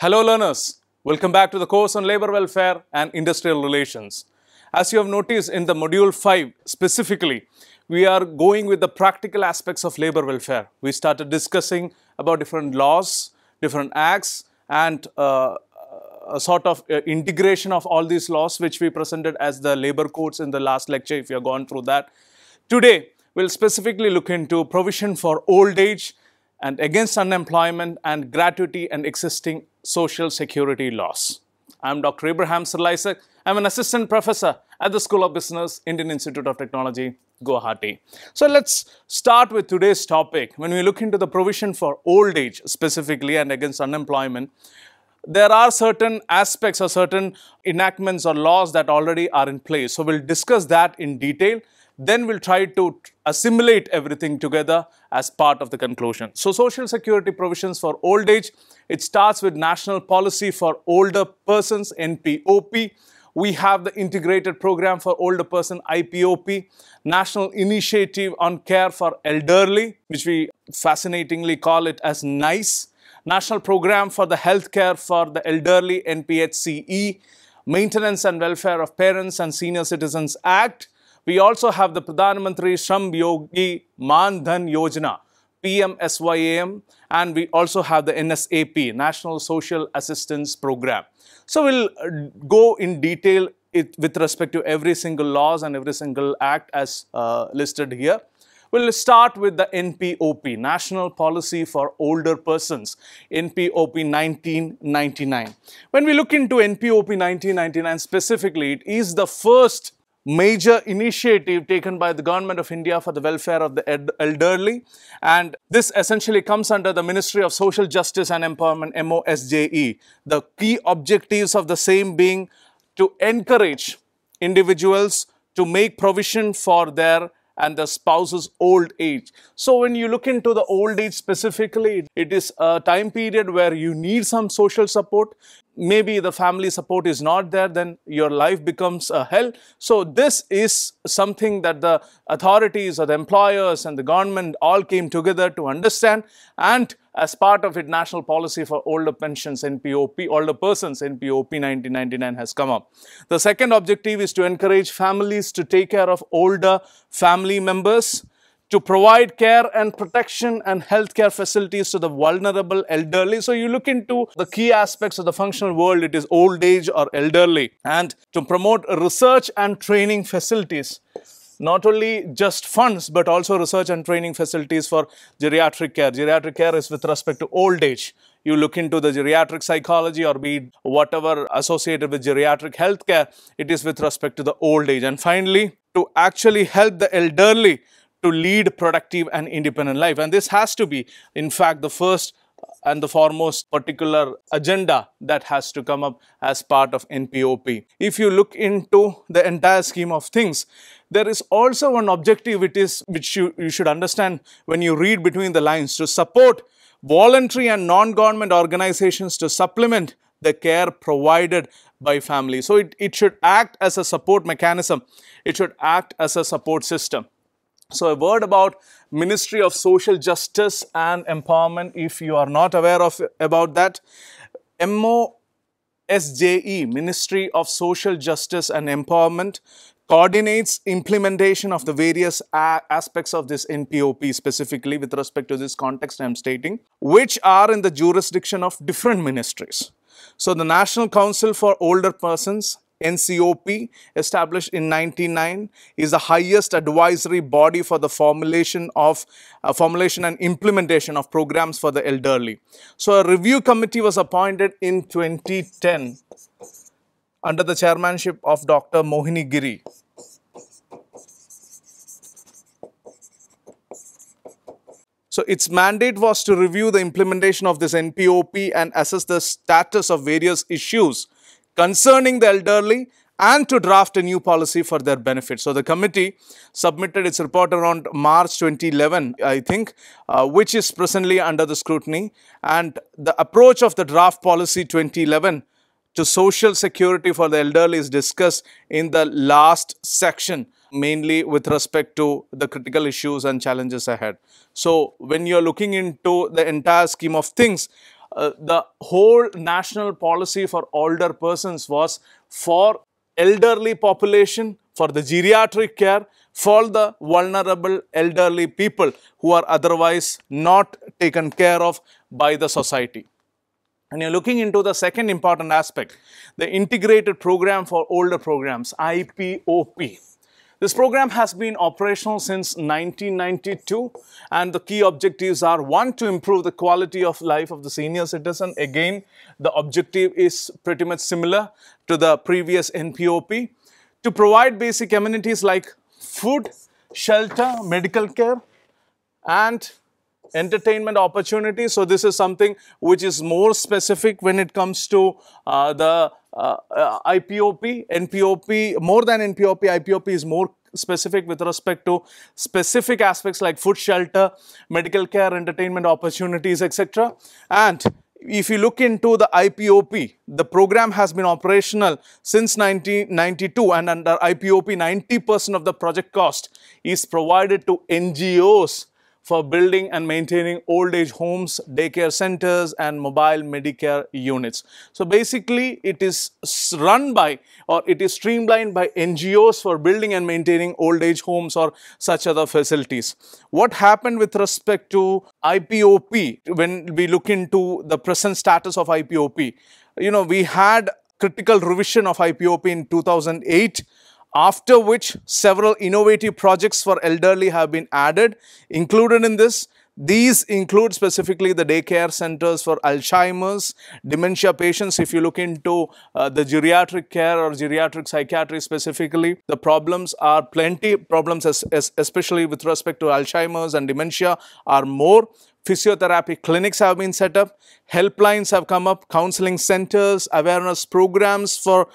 Hello learners, welcome back to the course on labor welfare and industrial relations. As you have noticed in the module 5 specifically, we are going with the practical aspects of labor welfare. We started discussing about different laws, different acts and uh, a sort of uh, integration of all these laws which we presented as the labor codes in the last lecture if you have gone through that. Today, we'll specifically look into provision for old age and against unemployment and gratuity and existing social security laws. I'm Dr. Abraham Cyril Issac. I'm an assistant professor at the School of Business, Indian Institute of Technology, Guwahati. So let's start with today's topic. When we look into the provision for old age specifically and against unemployment, there are certain aspects or certain enactments or laws that already are in place. So we'll discuss that in detail. Then we'll try to assimilate everything together as part of the conclusion. So social security provisions for old age, it starts with National Policy for Older Persons, NPOP. We have the Integrated Program for Older Person, IPOP, National Initiative on Care for Elderly, which we fascinatingly call it as NICE. National Program for the Healthcare for the Elderly, NPHCE, Maintenance and Welfare of Parents and Senior Citizens Act. We also have the Pradhan Mantri Shram Yogi Man Dhan Yojana, PMSYAM, and we also have the NSAP, National Social Assistance Program. So we'll uh, go in detail it, with respect to every single laws and every single act as uh, listed here. We'll start with the NPOP, National Policy for Older Persons, NPOP 1999. When we look into NPOP 1999 specifically, it is the first major initiative taken by the government of India for the welfare of the elderly and this essentially comes under the Ministry of Social Justice and Empowerment MOSJE. The key objectives of the same being to encourage individuals to make provision for their and the spouse's old age. So when you look into the old age specifically, it is a time period where you need some social support. Maybe the family support is not there, then your life becomes a hell. So this is something that the authorities or the employers and the government all came together to understand and as part of it, National Policy for Older Pensions NPOP, Older Persons NPOP 1999 has come up. The second objective is to encourage families to take care of older family members, to provide care and protection and healthcare facilities to the vulnerable elderly. So you look into the key aspects of the functional world, it is old age or elderly, and to promote research and training facilities not only just funds but also research and training facilities for geriatric care. Geriatric care is with respect to old age. You look into the geriatric psychology or be whatever associated with geriatric healthcare, it is with respect to the old age. And finally, to actually help the elderly to lead productive and independent life. And this has to be, in fact, the first and the foremost particular agenda that has to come up as part of NPOP. If you look into the entire scheme of things, there is also one objective it is, which you, you should understand when you read between the lines to support voluntary and non-government organizations to supplement the care provided by family. So it, it should act as a support mechanism. It should act as a support system. So a word about Ministry of Social Justice and Empowerment if you are not aware of about that. MOSJE, Ministry of Social Justice and Empowerment coordinates implementation of the various aspects of this NPOP specifically with respect to this context I am stating, which are in the jurisdiction of different ministries. So the National Council for Older Persons NCOP, established in 1999, is the highest advisory body for the formulation of uh, formulation and implementation of programs for the elderly. So a review committee was appointed in 2010 under the chairmanship of Dr. Mohini Giri. So its mandate was to review the implementation of this NPOP and assess the status of various issues concerning the elderly and to draft a new policy for their benefit. So the committee submitted its report around March 2011, I think, uh, which is presently under the scrutiny. And the approach of the draft policy 2011 to social security for the elderly is discussed in the last section mainly with respect to the critical issues and challenges ahead. So when you're looking into the entire scheme of things, uh, the whole national policy for older persons was for elderly population, for the geriatric care, for the vulnerable elderly people who are otherwise not taken care of by the society. And you're looking into the second important aspect, the integrated program for older programs, IPOP. This program has been operational since 1992 and the key objectives are one to improve the quality of life of the senior citizen. Again, the objective is pretty much similar to the previous NPOP. To provide basic amenities like food, shelter, medical care and entertainment opportunities. So this is something which is more specific when it comes to uh, the uh, uh, IPOP, NPOP, more than NPOP, IPOP is more specific with respect to specific aspects like food, shelter, medical care, entertainment opportunities, etc. And if you look into the IPOP, the program has been operational since 1992 and under IPOP 90% of the project cost is provided to NGOs for building and maintaining old age homes, daycare centers and mobile Medicare units. So basically it is run by or it is streamlined by NGOs for building and maintaining old age homes or such other facilities. What happened with respect to IPOP when we look into the present status of IPOP? You know, we had critical revision of IPOP in 2008 after which several innovative projects for elderly have been added. Included in this, these include specifically the daycare centers for Alzheimer's, dementia patients. If you look into uh, the geriatric care or geriatric psychiatry specifically, the problems are plenty. Problems as, as, especially with respect to Alzheimer's and dementia are more. Physiotherapy clinics have been set up, helplines have come up, counseling centers, awareness programs for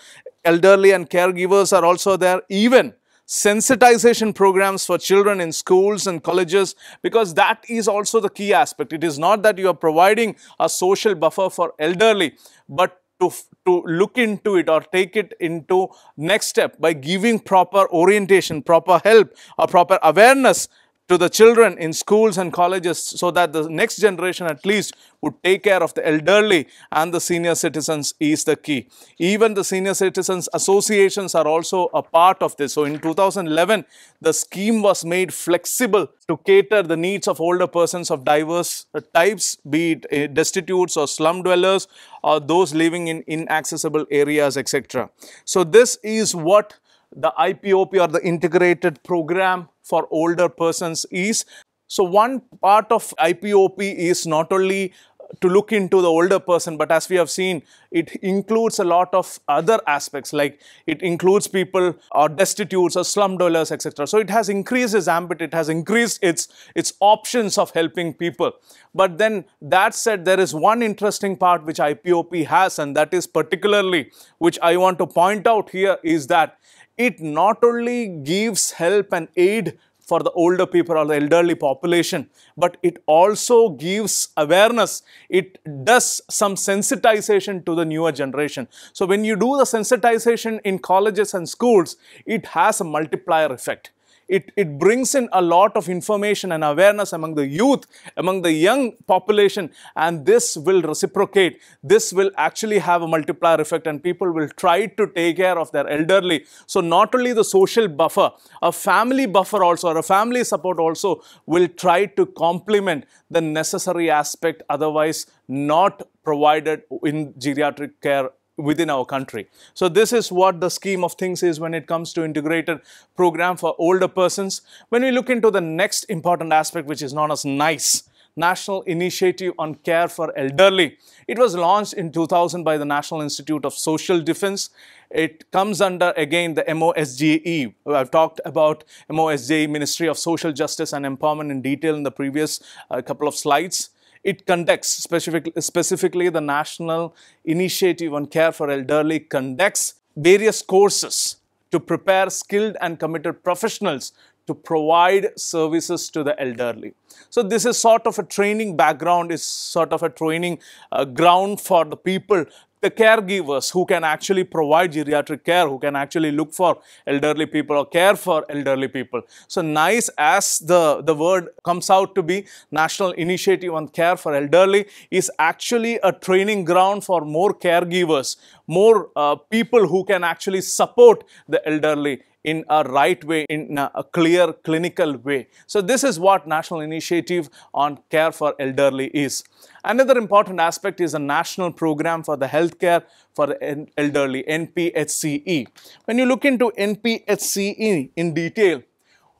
elderly and caregivers are also there. Even sensitization programs for children in schools and colleges because that is also the key aspect. It is not that you are providing a social buffer for elderly, but to, to look into it or take it into next step by giving proper orientation, proper help, or proper awareness to the children in schools and colleges so that the next generation at least would take care of the elderly and the senior citizens is the key. Even the senior citizens associations are also a part of this. So in 2011, the scheme was made flexible to cater the needs of older persons of diverse types, be it uh, destitutes or slum dwellers or those living in inaccessible areas, etc. So this is what the IPOP or the integrated program for older persons is. So one part of IPOP is not only to look into the older person but as we have seen it includes a lot of other aspects like it includes people or destitutes or slum dwellers etc so it has increased its ambit it has increased its its options of helping people but then that said there is one interesting part which IPOP has and that is particularly which I want to point out here is that it not only gives help and aid for the older people or the elderly population, but it also gives awareness. It does some sensitization to the newer generation. So when you do the sensitization in colleges and schools, it has a multiplier effect it, it brings in a lot of information and awareness among the youth, among the young population, and this will reciprocate. This will actually have a multiplier effect, and people will try to take care of their elderly. So, not only the social buffer, a family buffer also, or a family support also will try to complement the necessary aspect otherwise not provided in geriatric care within our country. So this is what the scheme of things is when it comes to integrated program for older persons. When we look into the next important aspect which is known as NICE, National Initiative on Care for Elderly. It was launched in 2000 by the National Institute of Social Defense. It comes under again the MOSJE. I've talked about MOSJE Ministry of Social Justice and Empowerment in detail in the previous uh, couple of slides. It conducts, specific, specifically the National Initiative on Care for Elderly conducts various courses to prepare skilled and committed professionals to provide services to the elderly. So this is sort of a training background, is sort of a training uh, ground for the people the caregivers who can actually provide geriatric care, who can actually look for elderly people or care for elderly people. So NICE as the, the word comes out to be National Initiative on Care for Elderly is actually a training ground for more caregivers, more uh, people who can actually support the elderly in a right way, in a clear clinical way. So this is what National Initiative on Care for Elderly is. Another important aspect is a national program for the healthcare for the elderly, NPHCE. When you look into NPHCE in detail,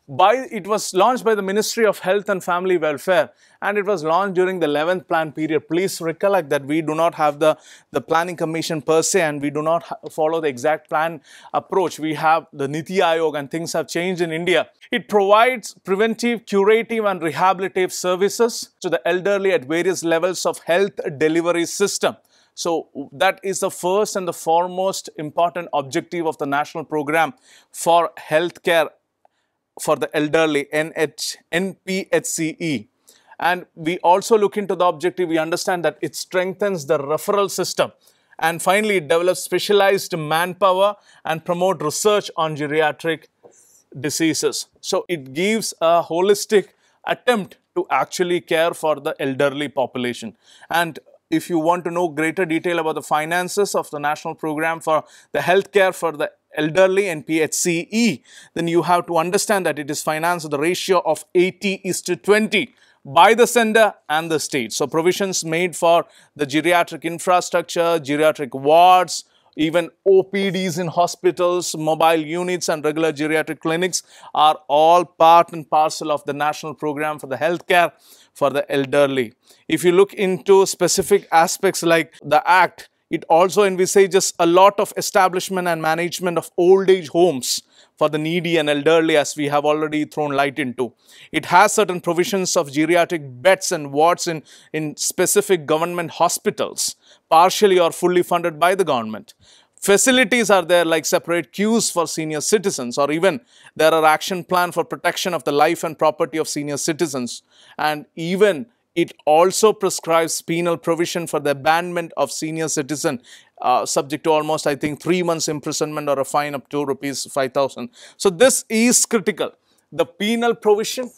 by it was launched by the Ministry of Health and Family Welfare and it was launched during the 11th plan period. Please recollect that we do not have the, the planning commission per se and we do not follow the exact plan approach. We have the Niti Aayog and things have changed in India. It provides preventive, curative and rehabilitative services to the elderly at various levels of health delivery system. So that is the first and the foremost important objective of the national program for healthcare for the elderly, NH, NPHCE. And we also look into the objective, we understand that it strengthens the referral system. And finally, it develops specialized manpower and promote research on geriatric diseases. So it gives a holistic attempt to actually care for the elderly population. And if you want to know greater detail about the finances of the national program for the healthcare for the elderly NPHCE, then you have to understand that it is financed the ratio of 80 is to 20 by the center and the state. So provisions made for the geriatric infrastructure, geriatric wards, even OPDs in hospitals, mobile units and regular geriatric clinics are all part and parcel of the national program for the healthcare for the elderly. If you look into specific aspects like the act, it also envisages a lot of establishment and management of old age homes for the needy and elderly as we have already thrown light into. It has certain provisions of geriatric beds and wards in, in specific government hospitals, partially or fully funded by the government. Facilities are there like separate queues for senior citizens or even there are action plan for protection of the life and property of senior citizens and even it also prescribes penal provision for the abandonment of senior citizen uh, subject to almost I think 3 months imprisonment or a fine up to rupees 5000. So this is critical. The penal provision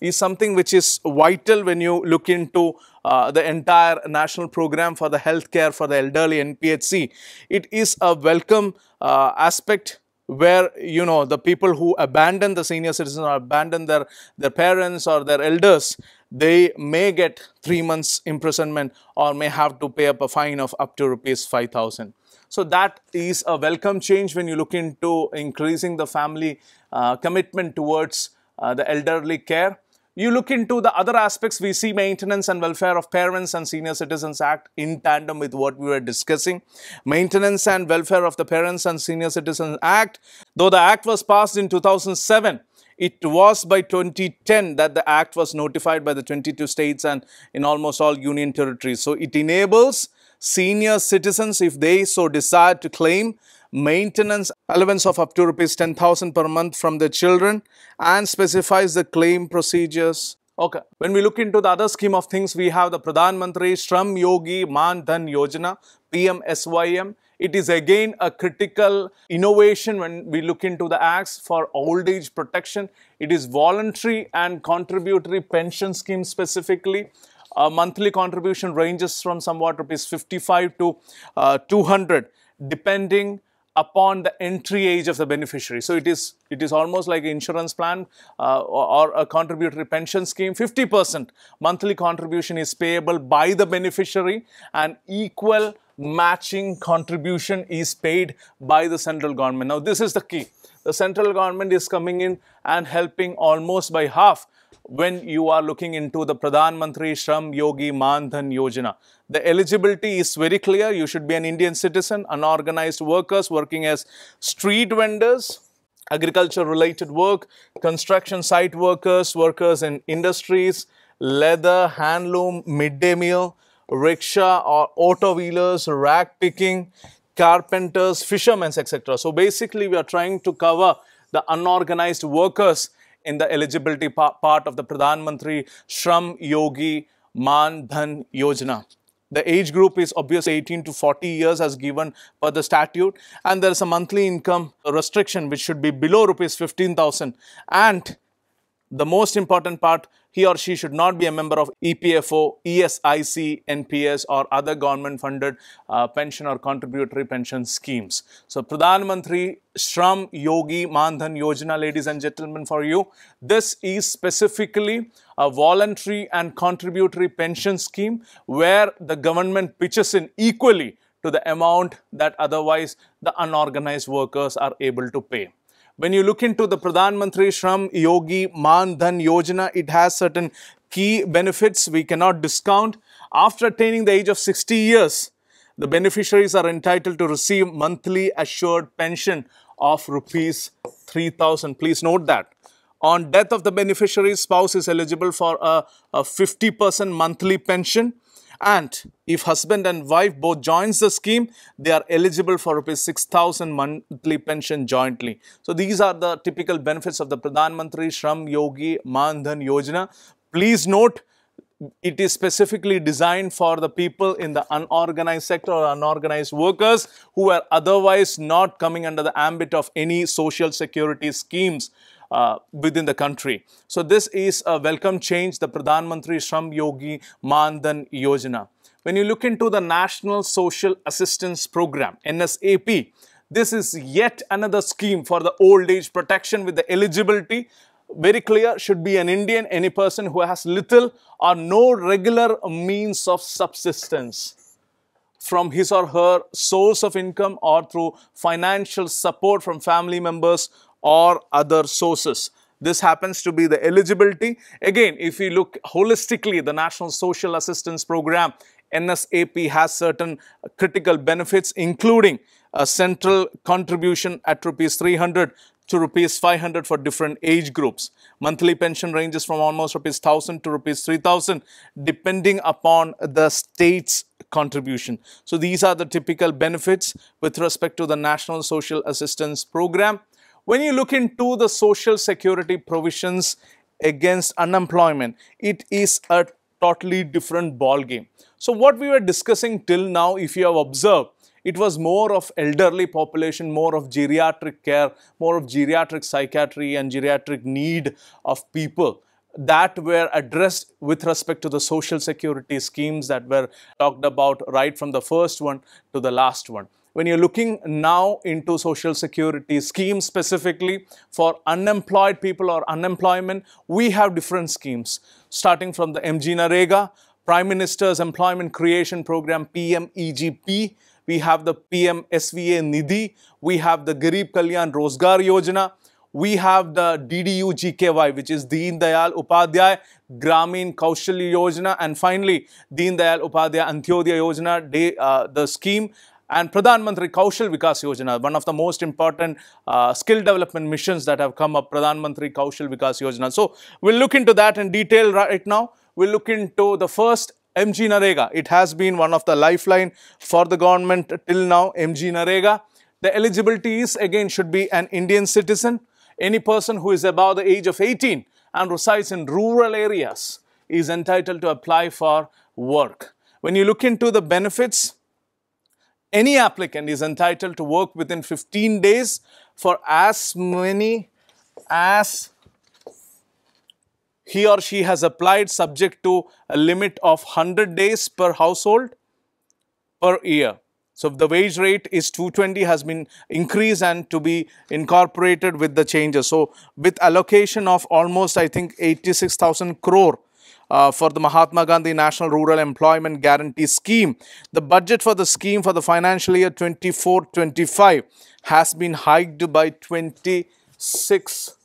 is something which is vital when you look into uh, the entire national program for the healthcare for the elderly NPHC. It is a welcome uh, aspect where you know the people who abandon the senior citizens or abandon their their parents or their elders they may get 3 months imprisonment or may have to pay up a fine of up to rupees 5000 so that is a welcome change when you look into increasing the family uh, commitment towards uh, the elderly care you look into the other aspects, we see Maintenance and Welfare of Parents and Senior Citizens Act in tandem with what we were discussing. Maintenance and Welfare of the Parents and Senior Citizens Act, though the act was passed in 2007, it was by 2010 that the act was notified by the 22 states and in almost all union territories. So it enables senior citizens, if they so desire to claim maintenance allowance of up to rupees 10,000 per month from the children and specifies the claim procedures. Okay, when we look into the other scheme of things, we have the Pradhan Mantri Shram Yogi Man Dhan Yojana, PMSYM. It is again a critical innovation when we look into the acts for old age protection. It is voluntary and contributory pension scheme specifically. A monthly contribution ranges from somewhat rupees 55 to uh, 200 depending upon the entry age of the beneficiary. So it is it is almost like an insurance plan uh, or, or, a contributory pension scheme. 50% monthly contribution is payable by the beneficiary and equal matching contribution is paid by the central government. Now this is the key. The central government is coming in and helping almost by half when you are looking into the Pradhan Mantri Shram Yogi Man Dhan Yojana. The eligibility is very clear. You should be an Indian citizen, unorganized workers working as street vendors, agriculture related work, construction site workers, workers in industries, leather, handloom, midday meal, rickshaw or auto wheelers, rag picking, carpenters, fishermen, etc. So basically we are trying to cover the unorganized workers in the eligibility pa part of the Pradhan Mantri Shram Yogi Man Dhan Yojana. The age group is obviously 18 to 40 years as given per the statute and there is a monthly income restriction which should be below rupees 15,000 and the most important part, he or she should not be a member of EPFO, ESIC, NPS or other government funded uh, pension or contributory pension schemes. So Pradhan Mantri Shram Yogi Mandhan Yojana, ladies and gentlemen, for you. This is specifically a voluntary and contributory pension scheme where the government pitches in equally to the amount that otherwise the unorganized workers are able to pay. When you look into the Pradhan Mantri Shram Yogi Man Dhan Yojana, it has certain key benefits we cannot discount. After attaining the age of 60 years, the beneficiaries are entitled to receive monthly assured pension of rupees 3000. Please note that. On death of the beneficiary, spouse is eligible for a 50% monthly pension and if husband and wife both joins the scheme, they are eligible for rupees 6,000 monthly pension jointly. So these are the typical benefits of the Pradhan Mantri Shram Yogi Mandhan Yojana. Please note, it is specifically designed for the people in the unorganized sector or unorganized workers who are otherwise not coming under the ambit of any social security schemes uh, within the country. So this is a welcome change, the Pradhan Mantri Shram Yogi Mandhan Yojana. When you look into the National Social Assistance Program, NSAP, this is yet another scheme for the old age protection with the eligibility very clear should be an Indian, any person who has little or no regular means of subsistence from his or her source of income or through financial support from family members or other sources. This happens to be the eligibility. Again, if we look holistically, the National Social Assistance Program, NSAP has certain critical benefits, including a central contribution at rupees 300 to rupees 500 for different age groups. Monthly pension ranges from almost rupees 1000 to rupees 3000 depending upon the state's contribution. So these are the typical benefits with respect to the National Social Assistance Program. When you look into the social security provisions against unemployment, it is a totally different ball game. So what we were discussing till now, if you have observed, it was more of elderly population, more of geriatric care, more of geriatric psychiatry and geriatric need of people that were addressed with respect to the social security schemes that were talked about right from the first one to the last one when you're looking now into social security schemes specifically for unemployed people or unemployment, we have different schemes starting from the MGNREGA, Prime Minister's Employment Creation Program PMEGP, we have the PM SVANidhi, we have the Garib Kalyan Rozgar Yojana, we have the DDU GKY, which is Deen Dayal Upadhyay Gramin Kaushalya Yojana, and finally Deen Dayal Upadhyay Antyodaya Yojana, uh, the scheme and Pradhan Mantri Kaushal Vikas Yojana, one of the most important uh, skill development missions that have come up, Pradhan Mantri Kaushal Vikas Yojana. So, we'll look into that in detail right now. We'll look into the first MGNREGA. It has been one of the lifeline for the government till now, MGNREGA. The eligibility is again should be an Indian citizen. Any person who is above the age of 18 and resides in rural areas is entitled to apply for work. When you look into the benefits, any applicant is entitled to work within 15 days for as many as he or she has applied subject to a limit of 100 days per household per year. So, the wage rate is 220 has been increased and to be incorporated with the changes. So, with allocation of almost I think 86,000 crore uh, for the Mahatma Gandhi National Rural Employment Guarantee Scheme. The budget for the scheme for the financial year 24-25 has been hiked by 26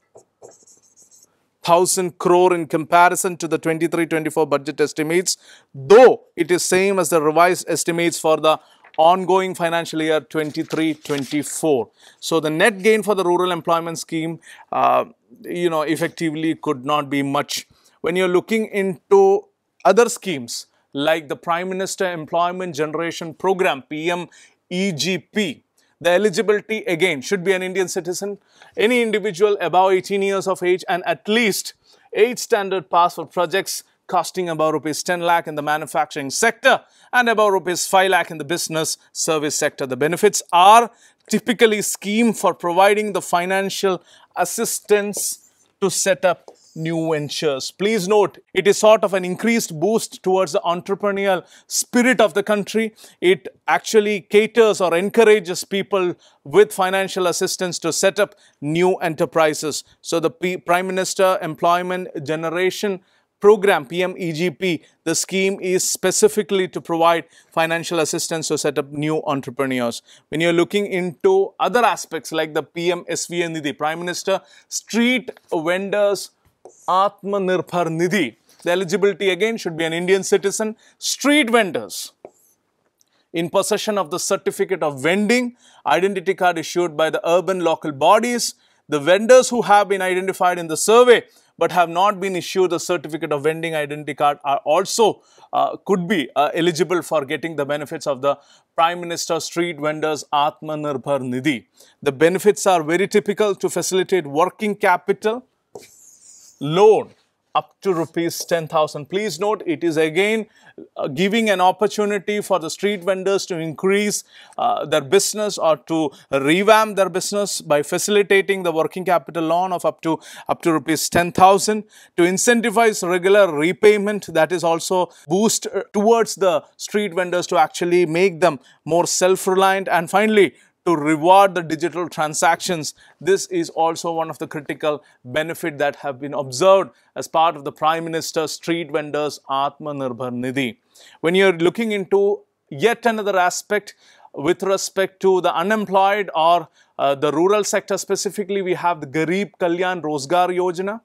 thousand crore in comparison to the 23-24 budget estimates, though it is same as the revised estimates for the ongoing financial year 23-24. So the net gain for the rural employment scheme, uh, you know, effectively could not be much when you're looking into other schemes like the Prime Minister Employment Generation Program, PMEGP, the eligibility again should be an Indian citizen, any individual above 18 years of age and at least 8 standard pass for projects costing about rupees 10 lakh in the manufacturing sector and about rupees 5 lakh in the business service sector. The benefits are typically scheme for providing the financial assistance to set up new ventures. Please note, it is sort of an increased boost towards the entrepreneurial spirit of the country. It actually caters or encourages people with financial assistance to set up new enterprises. So the P Prime Minister Employment Generation program PMEGP, the scheme is specifically to provide financial assistance to set up new entrepreneurs. When you're looking into other aspects like the PM SVN Prime Minister Street Vendors Atmanirbhar Nidhi. The eligibility again should be an Indian citizen. Street vendors in possession of the certificate of vending, identity card issued by the urban local bodies. The vendors who have been identified in the survey but have not been issued the certificate of vending identity card are also uh, could be uh, eligible for getting the benefits of the Prime Minister Street Vendors Atmanirbhar Nidhi. The benefits are very typical to facilitate working capital, loan up to rupees 10,000. Please note it is again uh, giving an opportunity for the street vendors to increase uh, their business or to revamp their business by facilitating the working capital loan of up to up to rupees 10,000 to incentivize regular repayment that is also boost uh, towards the street vendors to actually make them more self-reliant and finally to reward the digital transactions. This is also one of the critical benefit that have been observed as part of the Prime Minister's Street Vendors Atmanirbhar Nidhi. When you're looking into yet another aspect with respect to the unemployed or uh, the rural sector specifically, we have the Garib Kalyan Rozgar Yojana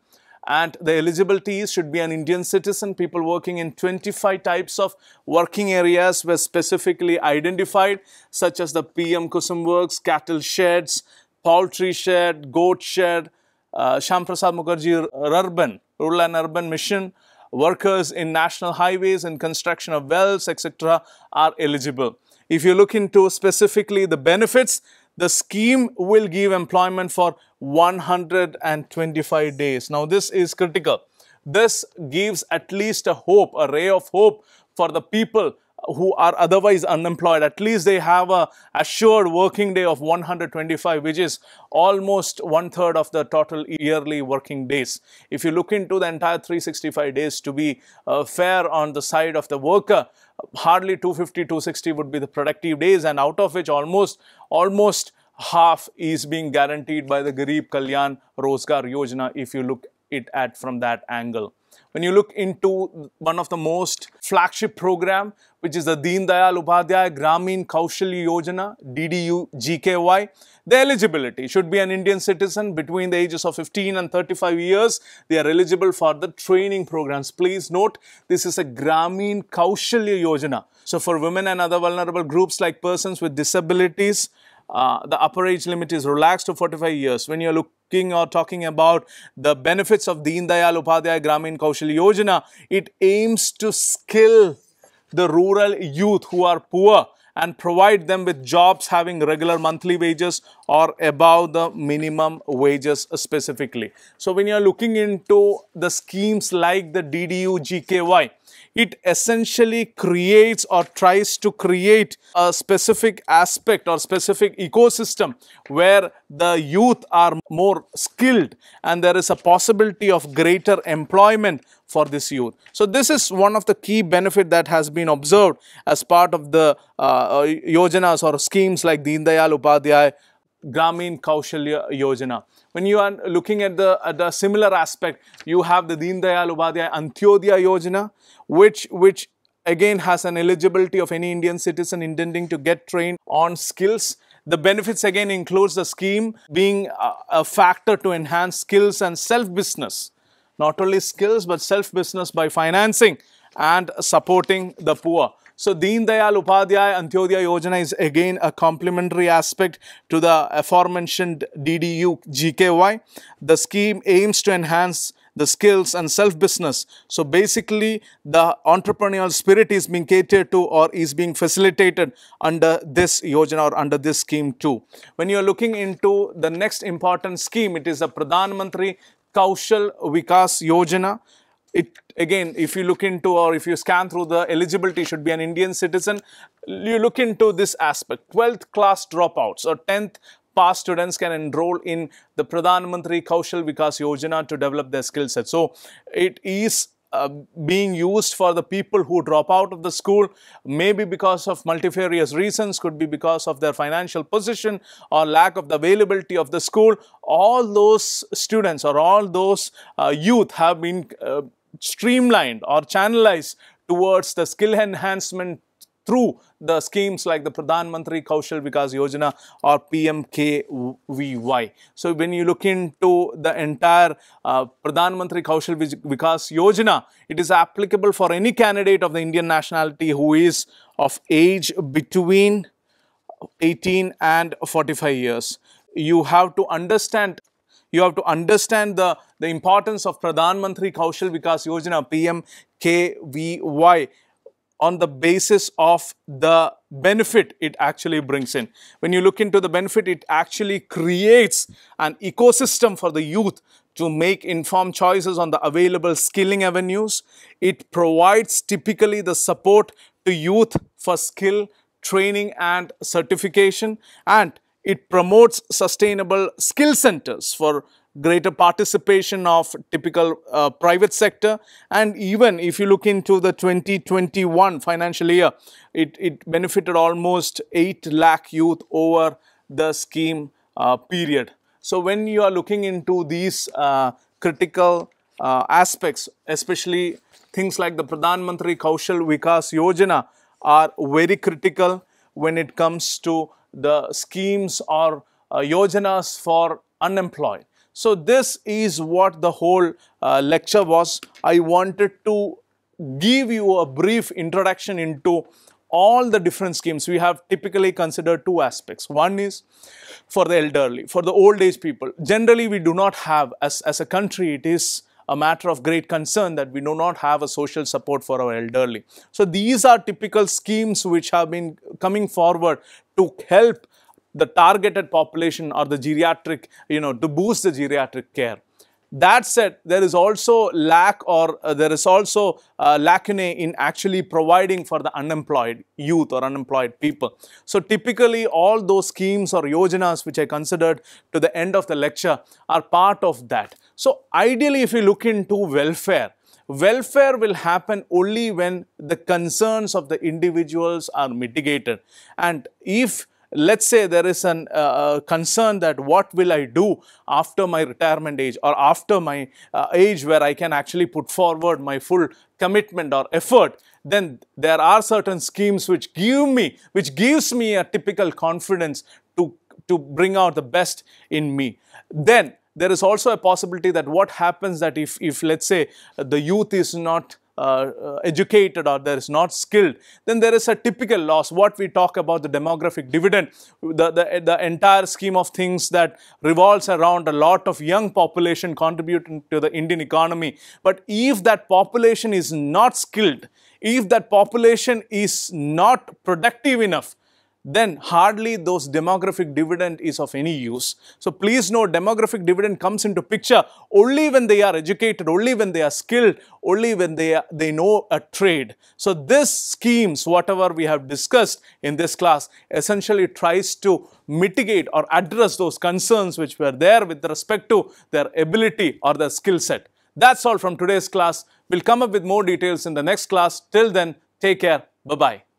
and the eligibility should be an Indian citizen. People working in 25 types of working areas were specifically identified such as the PM Kusum Works, cattle sheds, poultry shed, goat shed, uh, Shyama Prasad Mukherjee Urban, Rural and Urban Mission, workers in national highways and construction of wells, etc. are eligible. If you look into specifically the benefits, the scheme will give employment for 125 days. Now, this is critical. This gives at least a hope, a ray of hope for the people who are otherwise unemployed. At least they have a assured working day of 125, which is almost one third of the total yearly working days. If you look into the entire 365 days to be uh, fair on the side of the worker, hardly 250, 260 would be the productive days and out of which almost, almost half is being guaranteed by the Garib Kalyan Rozgar Yojana if you look it at from that angle. When you look into one of the most flagship program, which is the Deen Dayal Upadhyay Gramin Kaushalya Yojana, DDU GKY, the eligibility should be an Indian citizen between the ages of 15 and 35 years. They are eligible for the training programs. Please note, this is a Gramin Kaushalya Yojana. So for women and other vulnerable groups like persons with disabilities, uh, the upper age limit is relaxed to 45 years. When you're looking or talking about the benefits of Deen Dayal Upadhyay Gramin Kaushal Yojana, it aims to skill the rural youth who are poor and provide them with jobs having regular monthly wages or above the minimum wages specifically. So when you're looking into the schemes like the DDU GKY, it essentially creates or tries to create a specific aspect or specific ecosystem where the youth are more skilled and there is a possibility of greater employment for this youth. So this is one of the key benefit that has been observed as part of the uh, uh yojanas or schemes like Deen Dayal Upadhyay Gramin Kaushalya Yojana. When you are looking at the, the similar aspect, you have the Deen Dayal Upadhyay Antyodaya Yojana, which, which again has an eligibility of any Indian citizen intending to get trained on skills. The benefits again includes the scheme being a, a factor to enhance skills and self-business. Not only skills, but self-business by financing and supporting the poor. So Deen Upadhyay Antyodaya Yojana is again a complementary aspect to the aforementioned DDU GKY. The scheme aims to enhance the skills and self-business. So basically, the entrepreneurial spirit is being catered to or is being facilitated under this yojana or under this scheme too. When you are looking into the next important scheme, it is the Pradhan Mantri Kaushal Vikas Yojana it again, if you look into or if you scan through the eligibility should be an Indian citizen, you look into this aspect. 12th class dropouts or 10th pass students can enroll in the Pradhan Mantri Kaushal Vikas Yojana to develop their skill set. So it is uh, being used for the people who drop out of the school, maybe because of multifarious reasons, could be because of their financial position or lack of the availability of the school. All those students or all those uh, youth have been uh, streamlined or channelized towards the skill enhancement through the schemes like the Pradhan Mantri Kaushal Vikas Yojana or PMKVY. So when you look into the entire uh, Pradhan Mantri Kaushal Vikas Yojana, it is applicable for any candidate of the Indian nationality who is of age between 18 and 45 years. You have to understand you have to understand the, the importance of Pradhan Mantri Kaushal Vikas Yojana PMKVY on the basis of the benefit it actually brings in. When you look into the benefit, it actually creates an ecosystem for the youth to make informed choices on the available skilling avenues. It provides typically the support to youth for skill, training and certification and it promotes sustainable skill centers for greater participation of typical uh, private sector and even if you look into the 2021 financial year it, it benefited almost 8 lakh youth over the scheme uh, period. So when you are looking into these uh, critical uh, aspects especially things like the Pradhan Mantri Kaushal Vikas Yojana are very critical when it comes to the schemes or uh, yojanas for unemployed. So this is what the whole uh, lecture was. I wanted to give you a brief introduction into all the different schemes. We have typically considered two aspects. One is for the elderly, for the old age people. Generally, we do not have, as, as a country, it is a matter of great concern that we do not have a social support for our elderly. So these are typical schemes which have been coming forward to help the targeted population or the geriatric, you know, to boost the geriatric care. That said, there is also lack or uh, there is also uh, lacunae in actually providing for the unemployed youth or unemployed people. So typically all those schemes or yojanas which I considered to the end of the lecture are part of that. So ideally if you look into welfare, welfare will happen only when the concerns of the individuals are mitigated and if let's say there is a uh, concern that what will I do after my retirement age or after my uh, age where I can actually put forward my full commitment or effort, then there are certain schemes which give me, which gives me a typical confidence to, to bring out the best in me. Then there is also a possibility that what happens that if, if let's say the youth is not uh, uh, educated or there is not skilled, then there is a typical loss. What we talk about the demographic dividend, the, the, the entire scheme of things that revolves around a lot of young population contributing to the Indian economy. But if that population is not skilled, if that population is not productive enough, then hardly those demographic dividend is of any use. So please know demographic dividend comes into picture only when they are educated, only when they are skilled, only when they, are, they know a trade. So this schemes, whatever we have discussed in this class, essentially tries to mitigate or address those concerns which were there with respect to their ability or their skill set. That's all from today's class. We'll come up with more details in the next class. Till then, take care. Bye-bye.